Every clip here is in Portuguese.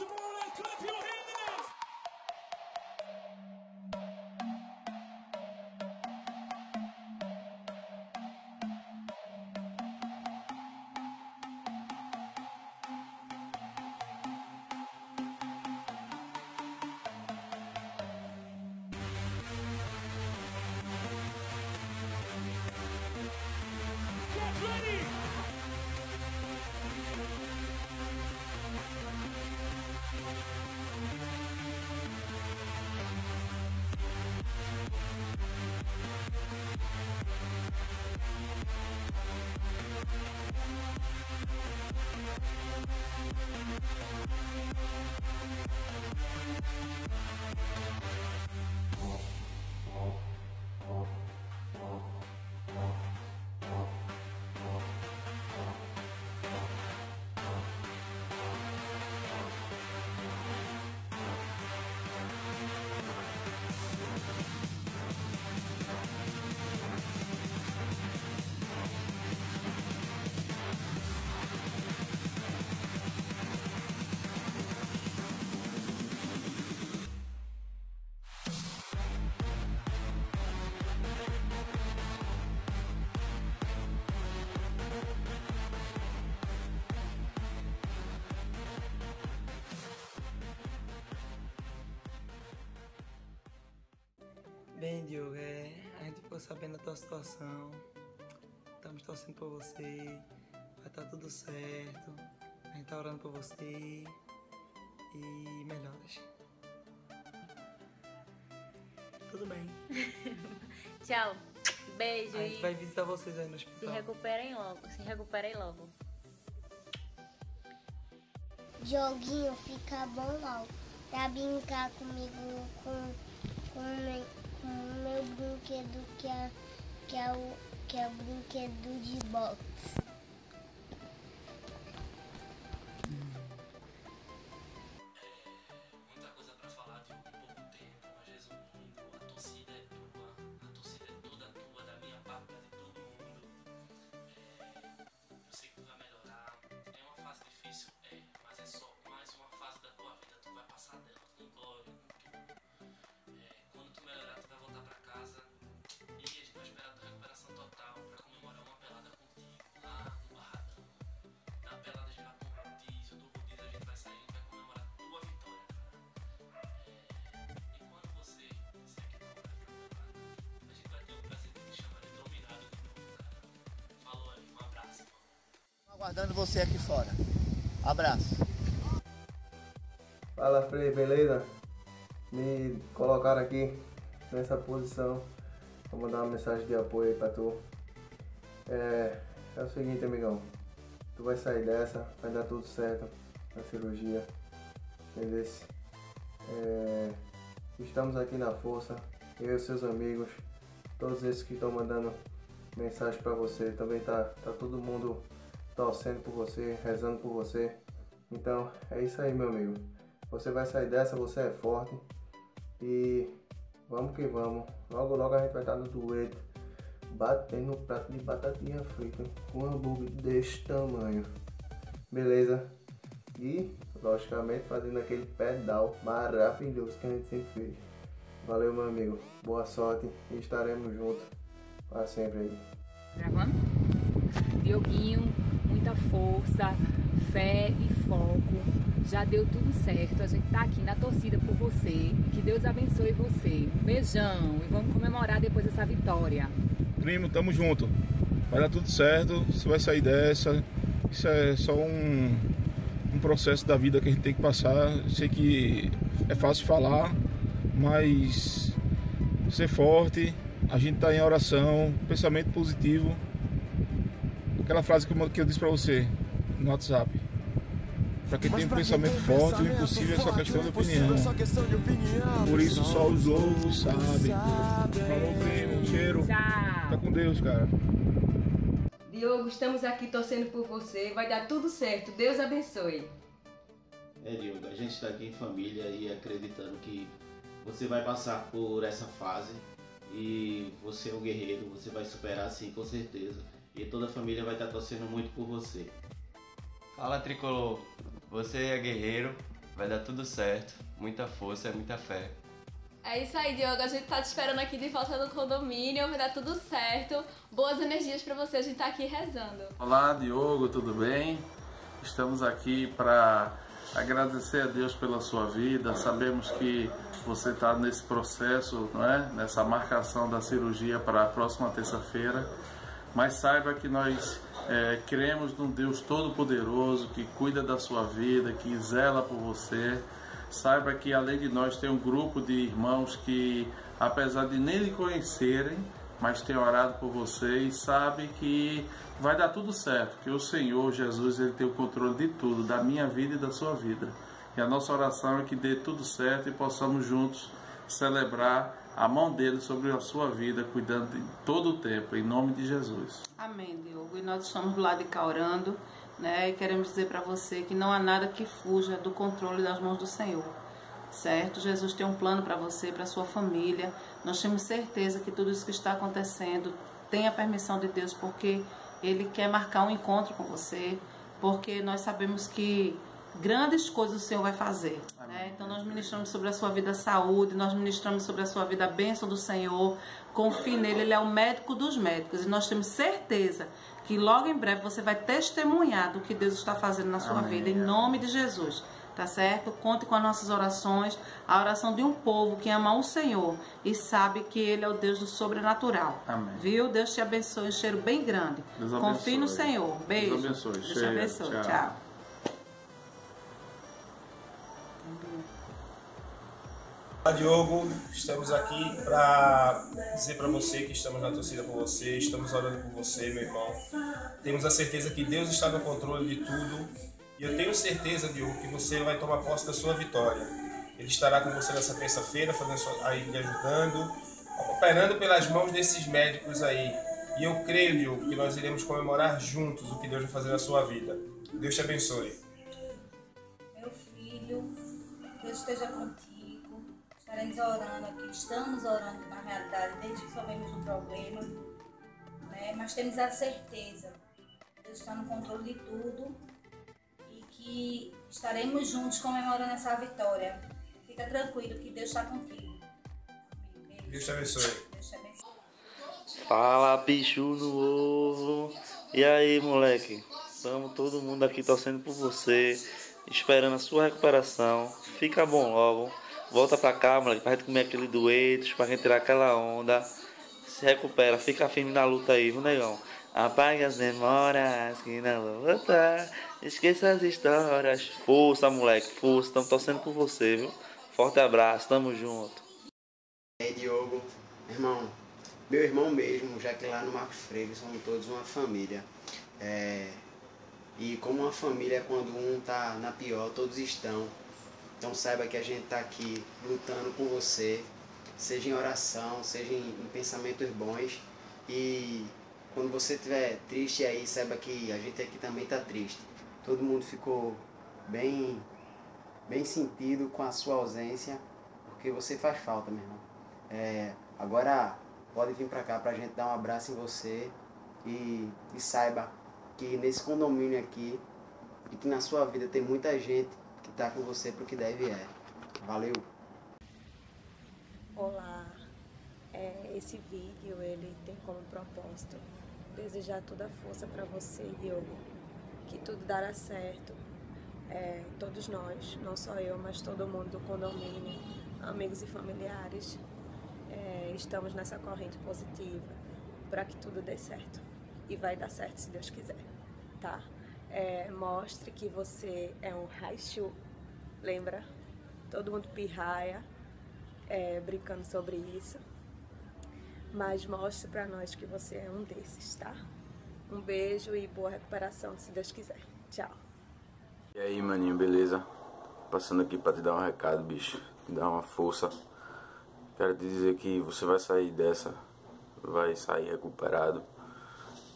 Tomorrowland, clap your hands! Bem, Diogo, é, a gente ficou sabendo da tua situação. Estamos torcendo por você. Vai estar tudo certo. A gente tá orando por você. E melhoras. Tudo bem. Tchau. Beijo A e gente vai visitar vocês aí no se hospital. recuperem logo. Se recuperem logo. Joguinho fica bom logo. Pra brincar comigo com, com, que é, que, é o, que é o brinquedo de boxe. Aguardando você aqui fora. Abraço. Fala Frei, beleza? Me colocaram aqui nessa posição. Vou mandar uma mensagem de apoio aí pra tu. É, é o seguinte, amigão. Tu vai sair dessa, vai dar tudo certo na cirurgia. Entendeu? É, estamos aqui na força, eu e seus amigos, todos esses que estão mandando mensagem pra você. Também tá, tá todo mundo torcendo por você, rezando por você. Então é isso aí, meu amigo. Você vai sair dessa, você é forte. E vamos que vamos. Logo, logo a gente vai estar no dueto, batendo um prato de batatinha frita com um hambúrguer desse tamanho. Beleza? E, logicamente, fazendo aquele pedal maravilhoso que a gente sempre fez. Valeu, meu amigo. Boa sorte e estaremos juntos para sempre aí. Gravando? Dioguinho, muita força, fé e foco. Já deu tudo certo. A gente tá aqui na torcida por você. Que Deus abençoe você. Um beijão e vamos comemorar depois essa vitória. Primo, tamo junto. Vai dar tudo certo, você vai sair dessa. Isso é só um, um processo da vida que a gente tem que passar. Sei que é fácil falar, mas ser forte, a gente tá em oração, pensamento positivo. Aquela frase que eu, que eu disse pra você no WhatsApp. Pra quem tem um pensamento forte, o impossível é só questão de opinião. Por isso só os loucos sabem. Falou, primo, cheiro. Tchau. Tá com Deus, cara. Diogo, estamos aqui torcendo por você. Vai dar tudo certo. Deus abençoe. É, Diogo, a gente está aqui em família e acreditando que você vai passar por essa fase e você é um guerreiro, você vai superar sim, com certeza. E toda a família vai estar torcendo muito por você. Fala tricolor, você é guerreiro Vai dar tudo certo. Muita força e muita fé. É isso aí, Diogo. A gente tá te esperando aqui de volta no condomínio. Vai dar tudo certo. Boas energias pra você. A gente tá aqui rezando. Olá, Diogo, tudo bem? Estamos aqui para agradecer a Deus pela sua vida. Sabemos que você está nesse processo, não é? nessa marcação da cirurgia para a próxima terça-feira. Mas saiba que nós é, cremos num Deus Todo-Poderoso que cuida da sua vida, que zela por você. Saiba que além de nós tem um grupo de irmãos que, apesar de nem lhe conhecerem, mas tem orado por você e sabe que vai dar tudo certo, que o Senhor Jesus ele tem o controle de tudo, da minha vida e da sua vida. E a nossa oração é que dê tudo certo e possamos juntos celebrar a mão dele sobre a sua vida, cuidando de todo o tempo, em nome de Jesus. Amém, Diogo. E nós estamos do lado de cá orando, né? E queremos dizer para você que não há nada que fuja do controle das mãos do Senhor. Certo? Jesus tem um plano para você, para sua família. Nós temos certeza que tudo isso que está acontecendo tem a permissão de Deus, porque Ele quer marcar um encontro com você, porque nós sabemos que grandes coisas o Senhor vai fazer. Né? Então nós ministramos sobre a sua vida saúde, nós ministramos sobre a sua vida a bênção do Senhor. Confie nele, ele é o médico dos médicos. E nós temos certeza que logo em breve você vai testemunhar do que Deus está fazendo na sua Amém. vida, em nome de Jesus. Tá certo? Conte com as nossas orações, a oração de um povo que ama o Senhor e sabe que Ele é o Deus do sobrenatural. Amém. Viu? Deus te abençoe, um cheiro bem grande. Deus Confie no abençoe. Senhor. Beijo. Deus abençoe. Deus te Cheiro. abençoe. Tchau. Tchau. Olá, Diogo. Estamos aqui para dizer para você que estamos na torcida por você, estamos orando por você, meu irmão. Temos a certeza que Deus está no controle de tudo e eu tenho certeza, Diogo, que você vai tomar posse da sua vitória. Ele estará com você nessa terça-feira, fazendo aí lhe ajudando, operando pelas mãos desses médicos aí. E eu creio, Diogo, que nós iremos comemorar juntos o que Deus vai fazer na sua vida. Deus te abençoe. Meu filho, Deus esteja contigo. Estaremos orando aqui, estamos orando na realidade desde que soubemos do problema, né? mas temos a certeza que Deus está no controle de tudo e que estaremos juntos comemorando essa vitória. Fica tranquilo que Deus está contigo. Deus te abençoe. Deus te abençoe. Fala, bicho no ovo. E aí, moleque? Estamos todo mundo aqui torcendo por você, esperando a sua recuperação. Fica bom logo. Volta pra cá, moleque, pra gente comer aquele duetos, pra gente tirar aquela onda. Se recupera, fica firme na luta aí, viu, negão? Apague as memórias que não vão voltar. Esqueça as histórias. Força, moleque, força. Estamos torcendo por você, viu? Forte abraço, tamo junto. E aí, Diogo, irmão, meu irmão mesmo, já que lá no Marcos Freire somos todos uma família. É, e como uma família, quando um tá na pior, todos estão. Então saiba que a gente tá aqui lutando com você, seja em oração, seja em, em pensamentos bons. E quando você estiver triste aí, saiba que a gente aqui também tá triste. Todo mundo ficou bem, bem sentido com a sua ausência, porque você faz falta, meu irmão. É, agora pode vir pra cá pra gente dar um abraço em você e, e saiba que nesse condomínio aqui e que na sua vida tem muita gente que tá com você pro que deve é. Valeu! Olá, É, esse vídeo ele tem como propósito desejar toda a força para você, Diogo, que tudo dará certo. É, todos nós, não só eu, mas todo mundo do condomínio, amigos e familiares, é, estamos nessa corrente positiva para que tudo dê certo. E vai dar certo se Deus quiser, tá? É, mostre que você é um Raichu, lembra? Todo mundo pirraia, é, brincando sobre isso. Mas mostre pra nós que você é um desses, tá? Um beijo e boa recuperação, se Deus quiser. Tchau. E aí, maninho, beleza? Passando aqui pra te dar um recado, bicho. Te dar uma força. Quero te dizer que você vai sair dessa, vai sair recuperado.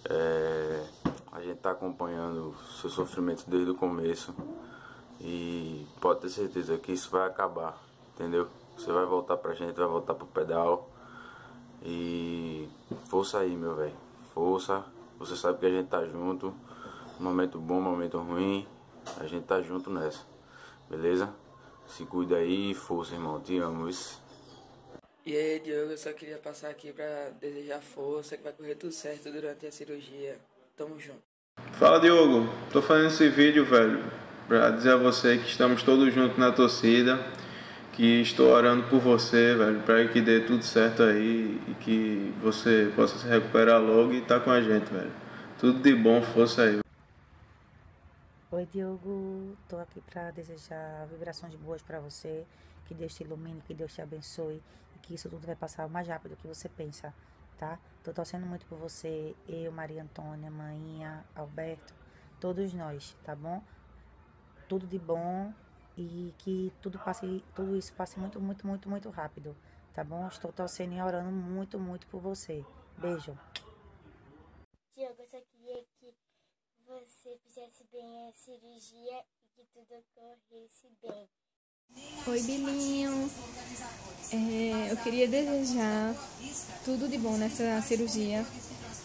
É, a gente tá acompanhando seu sofrimento desde o começo. E pode ter certeza que isso vai acabar, entendeu? Você vai voltar pra gente, vai voltar pro pedal. E força aí, meu velho. Força. Você sabe que a gente tá junto. Momento bom, momento ruim. A gente tá junto nessa. Beleza? Se cuida aí, força, irmão. Te amo, isso. E aí, Diogo, eu só queria passar aqui pra desejar força, que vai correr tudo certo durante a cirurgia. Tamo junto. Fala, Diogo. Tô fazendo esse vídeo, velho, pra dizer a você que estamos todos juntos na torcida, que estou orando por você, velho, pra que dê tudo certo aí e que você possa se recuperar logo e tá com a gente, velho. Tudo de bom, força aí. Oi, Diogo. Tô aqui pra desejar vibrações boas pra você. Que Deus te ilumine, que Deus te abençoe e que isso tudo vai passar o mais rápido do que você pensa, tá? Tô torcendo muito por você, eu, Maria Antônia, Mainha, Alberto, todos nós, tá bom? Tudo de bom e que tudo passe, tudo isso passe muito, muito, muito, muito rápido, tá bom? Estou torcendo e orando muito, muito por você. Beijo. Diogo, eu só queria que você fizesse bem a cirurgia e que tudo corresse bem. Oi, Bilinho. É, eu queria desejar tudo de bom nessa cirurgia.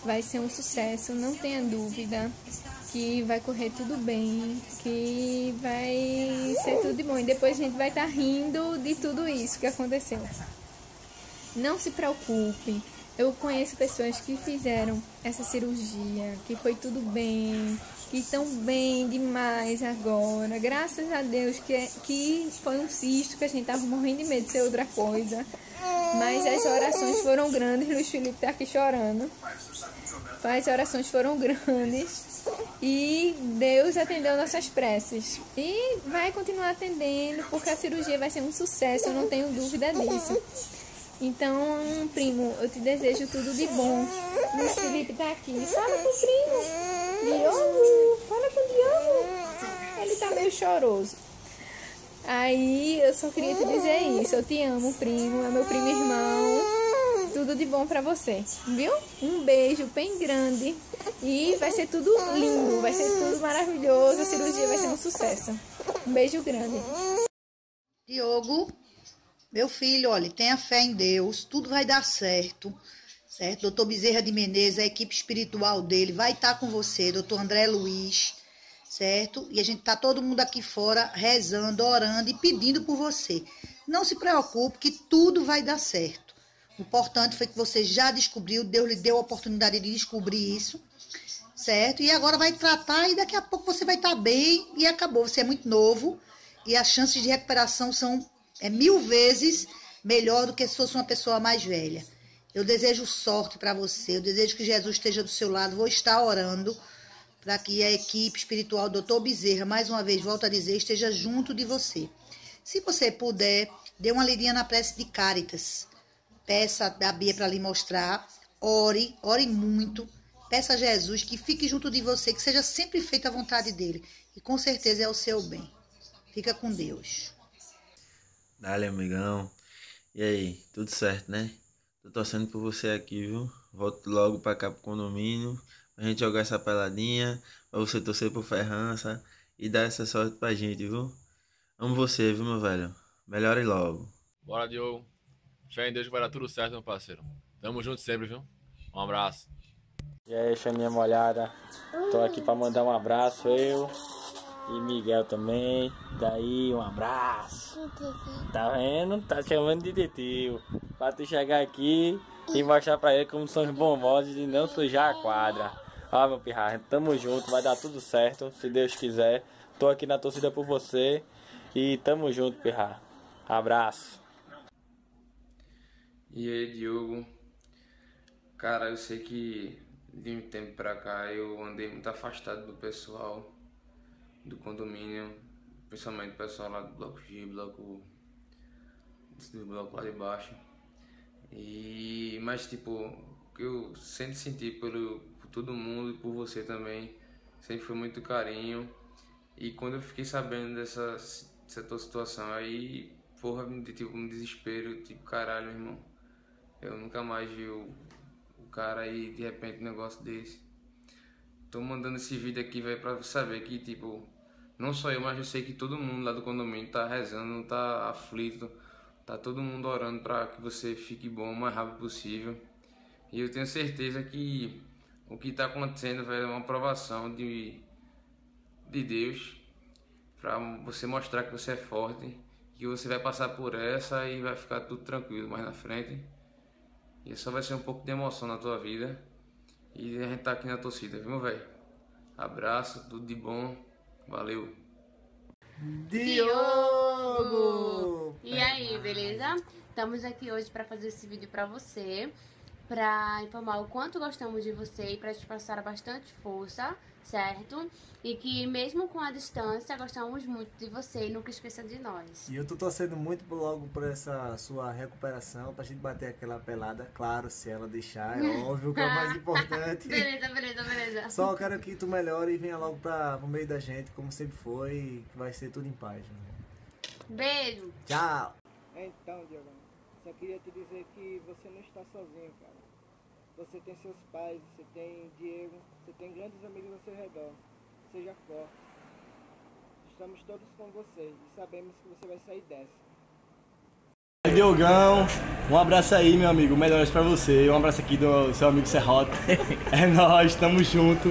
Vai ser um sucesso, não tenha dúvida que vai correr tudo bem, que vai ser tudo de bom. E depois a gente vai estar rindo de tudo isso que aconteceu. Não se preocupe. Eu conheço pessoas que fizeram essa cirurgia, que foi tudo bem, que estão bem demais agora. Graças a Deus que, é, que foi um cisto que a gente tava morrendo de medo de ser outra coisa. Mas as orações foram grandes. Luiz Felipe tá aqui chorando. As orações foram grandes. E Deus atendeu nossas preces. E vai continuar atendendo, porque a cirurgia vai ser um sucesso, eu não tenho dúvida disso. Então, primo, eu te desejo tudo de bom. Luiz Felipe tá aqui. Fala com o primo. Diogo, fala com o Diogo. Ele tá meio choroso. Aí, eu só queria te dizer isso. Eu te amo, primo. É meu primo irmão. Tudo de bom pra você, viu? Um beijo bem grande. E vai ser tudo lindo. Vai ser tudo maravilhoso. A cirurgia vai ser um sucesso. Um beijo grande. Diogo, meu filho, olha, tenha fé em Deus, tudo vai dar certo, certo? Doutor Bezerra de Menezes, a equipe espiritual dele vai estar com você, doutor André Luiz, certo? E a gente tá todo mundo aqui fora rezando, orando e pedindo por você. Não se preocupe que tudo vai dar certo. O importante foi que você já descobriu, Deus lhe deu a oportunidade de descobrir isso, certo? E agora vai tratar e daqui a pouco você vai estar bem e acabou. Você é muito novo e as chances de recuperação são é mil vezes melhor do que se fosse uma pessoa mais velha. Eu desejo sorte para você, eu desejo que Jesus esteja do seu lado. Vou estar orando para que a equipe espiritual Dr. Bezerra, mais uma vez, volto a dizer, esteja junto de você. Se você puder, dê uma lidinha na prece de Caritas. Peça a Bia para lhe mostrar. Ore, ore muito. Peça a Jesus que fique junto de você, que seja sempre feita a vontade dele. E com certeza é o seu bem. Fica com Deus. Dale, amigão. E aí, tudo certo, né? Tô torcendo por você aqui, viu? Volto logo pra cá pro condomínio. Pra gente jogar essa peladinha. Pra você torcer por Ferrança. E dar essa sorte pra gente, viu? Amo você, viu, meu velho? Melhore logo. Bora, Diogo. Fé em Deus que vai dar tudo certo, meu parceiro. Tamo junto sempre, viu? Um abraço. E aí, chaminha molhada. Tô aqui pra mandar um abraço, eu e Miguel também. Daí, um abraço. Tá vendo? Tá chamando de tio. Pra tu chegar aqui e mostrar pra ele como são os bombons e não sujar a quadra. Ó, meu pirra, tamo junto, vai dar tudo certo, se Deus quiser. Tô aqui na torcida por você e tamo junto, pirra. Abraço. E aí, Diogo? Cara, eu sei que de um tempo pra cá eu andei muito afastado do pessoal do condomínio, principalmente o pessoal lá do bloco G, bloco do bloco lá de baixo. E mas tipo, eu sempre senti pelo por todo mundo e por você também, sempre foi muito carinho. E quando eu fiquei sabendo dessa, dessa tua situação aí, porra, me tipo um desespero, tipo, caralho, irmão. Eu nunca mais vi o, o cara aí de repente um negócio desse. Tô mandando esse vídeo aqui, velho, pra saber que, tipo, não só eu, mas eu sei que todo mundo lá do condomínio tá rezando, tá aflito, tá todo mundo orando para que você fique bom o mais rápido possível. E eu tenho certeza que o que tá acontecendo, velho, é uma aprovação de, de Deus para você mostrar que você é forte, que você vai passar por essa e vai ficar tudo tranquilo mais na frente. E só vai ser um pouco de emoção na tua vida. E a gente tá aqui na torcida, viu, meu velho? Abraço, tudo de bom. Valeu. Diogo! E aí, beleza? Estamos aqui hoje para fazer esse vídeo para você, para informar o quanto gostamos de você e para te passar bastante força, certo? E que mesmo com a distância, gostamos muito de você e nunca esqueça de nós. E eu tô torcendo muito por- logo por essa sua recuperação, pra gente bater aquela pelada, claro, se ela deixar, é óbvio que é o mais importante. beleza, beleza, beleza. Só quero que tu melhore e venha logo pra, pro meio da gente, como sempre foi, que vai ser tudo em paz. Né? Beijo. Tchau! Então, Diogão, só queria te dizer que você não está sozinho, cara. Você tem seus pais, você tem Diego, você tem grandes amigos ao seu redor. Seja forte. Estamos todos com você e sabemos que você vai sair dessa. Diogão, um abraço aí, meu amigo. Melhoras pra você. Um abraço aqui do seu amigo Serrota. É nóis, tamo junto.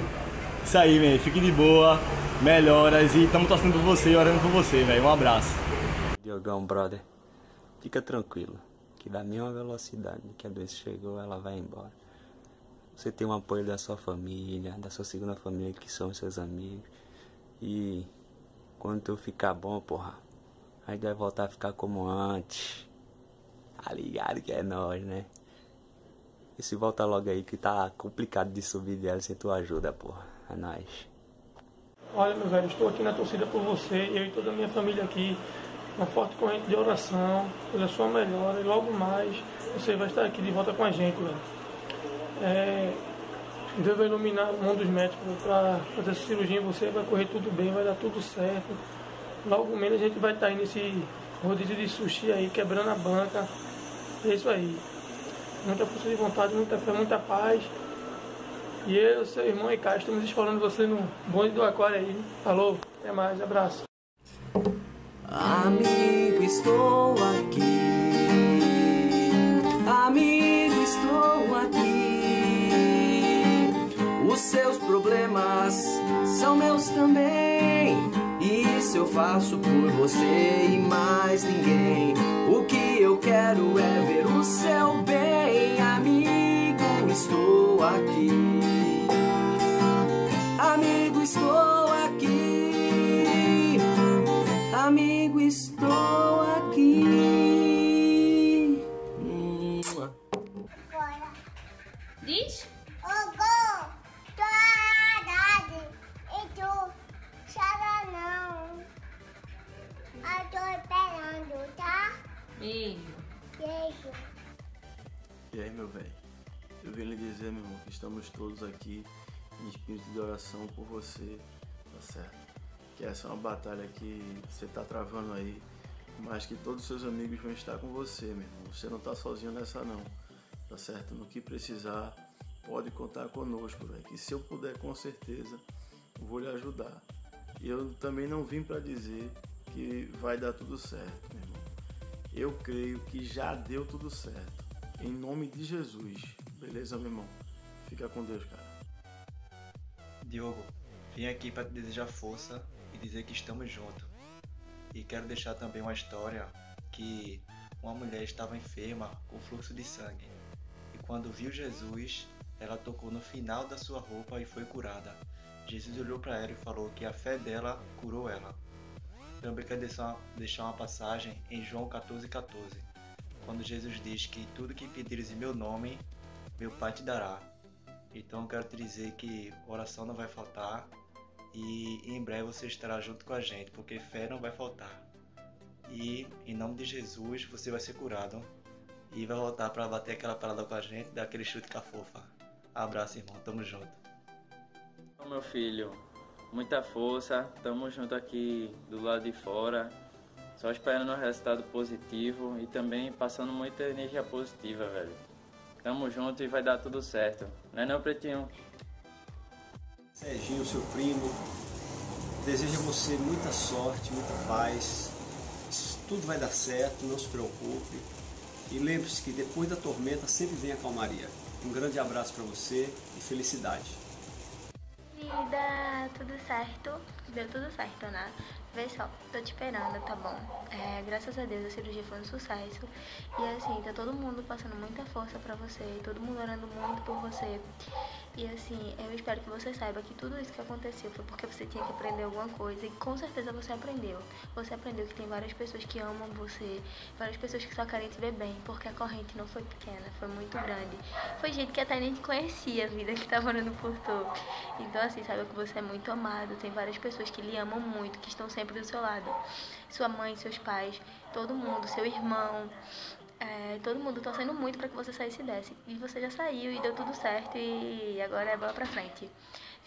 Isso aí, velho. Fique de boa. Melhoras e tamo torcendo por você e orando por você, velho. Um abraço. Diogão, brother, fica tranquilo, que da mesma velocidade que a doença chegou, ela vai embora. Você tem o apoio da sua família, da sua segunda família, que são seus amigos. E quando tu ficar bom, porra, a gente vai voltar a ficar como antes. Tá ligado que é nós, né? E se volta logo aí que tá complicado de subir dela sem tua ajuda, porra. É nóis. Olha, meu velho, estou aqui na torcida por você, eu e toda a minha família aqui, uma forte corrente de oração pela sua melhora e logo mais você vai estar aqui de volta com a gente, velho. É, Deus vai iluminar o dos médicos para fazer essa cirurgia em você, vai correr tudo bem, vai dar tudo certo. Logo menos a gente vai estar aí nesse rodízio de sushi aí, quebrando a banca. É isso aí. Muita força de vontade, muita fé, muita paz. E eu, seu irmão e Caio, estamos esperando você no bonde do aquário aí. Falou, até mais, abraço. Amigo, estou aqui. São meus também. Isso eu faço por você e mais ninguém. O que eu quero é ver o seu bem. Amigo, estou aqui. Amigo, estou E aí, meu velho? Eu vim lhe dizer, meu irmão, que estamos todos aqui em espírito de oração por você, tá certo? Que essa é uma batalha que você tá travando aí, mas que todos os seus amigos vão estar com você, meu irmão. Você não tá sozinho nessa não, tá certo? No que precisar, pode contar conosco, velho. Que se eu puder, com certeza, vou lhe ajudar. E eu também não vim para dizer que vai dar tudo certo, meu irmão. Eu creio que já deu tudo certo. Em nome de Jesus. Beleza, meu irmão? Fica com Deus, cara. Diogo, vim aqui para te desejar força e dizer que estamos juntos. E quero deixar também uma história que uma mulher estava enferma com fluxo de sangue. E quando viu Jesus, ela tocou no final da sua roupa e foi curada. Jesus olhou para ela e falou que a fé dela curou ela. Também quero deixar uma passagem em João 14,14, 14, quando Jesus diz que tudo que pedires em meu nome, meu Pai te dará. Então quero te dizer que oração não vai faltar e em breve você estará junto com a gente, porque fé não vai faltar. E em nome de Jesus você vai ser curado e vai voltar para bater aquela parada com a gente, dar aquele chute com a fofa. Abraço, irmão, tamo junto. Meu filho, muita força, tamo junto aqui do lado de fora, só esperando um resultado positivo e também passando muita energia positiva, velho. Tamo junto e vai dar tudo certo. Não é não, Pretinho? Serginho, seu primo, desejo a você muita sorte, muita paz. Isso tudo vai dar certo, não se preocupe. E lembre-se que depois da tormenta sempre vem a calmaria. Um grande abraço para você e felicidade. Vida, tudo certo? Deu tudo certo, né? Vê só, tô te esperando, tá bom? É, graças a Deus a cirurgia foi um sucesso. E assim, tá todo mundo passando muita força pra você, todo mundo orando muito por você. E assim, eu espero que você saiba que tudo isso que aconteceu foi porque você tinha que aprender alguma coisa e com certeza você aprendeu. Você aprendeu que tem várias pessoas que amam você, várias pessoas que só querem te ver bem, porque a corrente não foi pequena, foi muito grande. Foi gente que até nem te conhecia a vida que tava orando por tu. Então assim, saiba que você é muito amado, tem várias pessoas que lhe amam muito, que estão sempre do seu lado. Sua mãe, seus pais, todo mundo, seu irmão, é, todo mundo torcendo muito para que você saísse e desse. E você já saiu e deu tudo certo e agora é bola pra frente.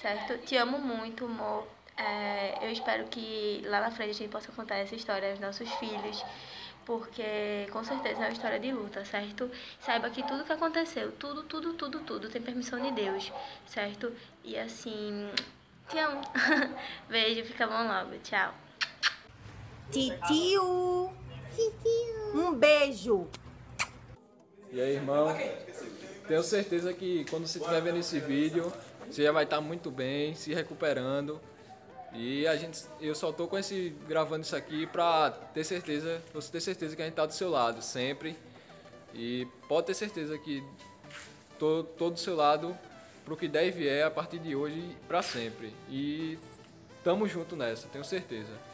Certo? Te amo muito, amor. É, eu espero que lá na frente a gente possa contar essa história aos nossos filhos, porque com certeza é uma história de luta, certo? Saiba que tudo que aconteceu, tudo, tudo, tudo, tudo tem permissão de Deus, certo? E assim, te amo. Beijo, fica bom logo. Tchau. Titio. Um beijo. E aí, irmão? Tenho certeza que quando você estiver vendo esse vídeo, você já vai estar muito bem, se recuperando. E a gente, eu só tô com esse gravando isso aqui pra ter certeza, você ter certeza que a gente tá do seu lado sempre. E pode ter certeza que tô, tô do seu lado pro que der e vier a partir de hoje e pra sempre. E tamo junto nessa, tenho certeza.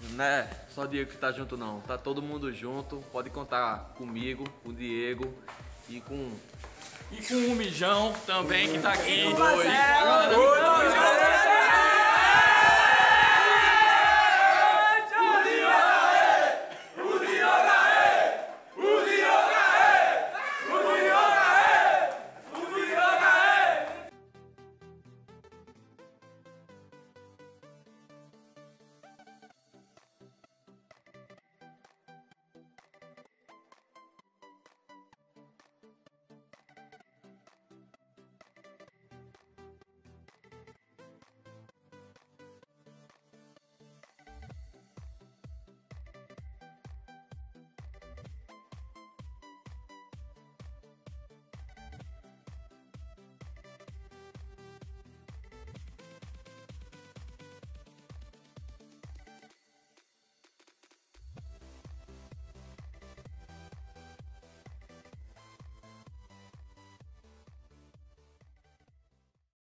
Né? Só Diego que tá junto não. Tá todo mundo junto. Pode contar comigo, com o Diego e com. E com o Mijão também que tá aqui. Dois. Dois.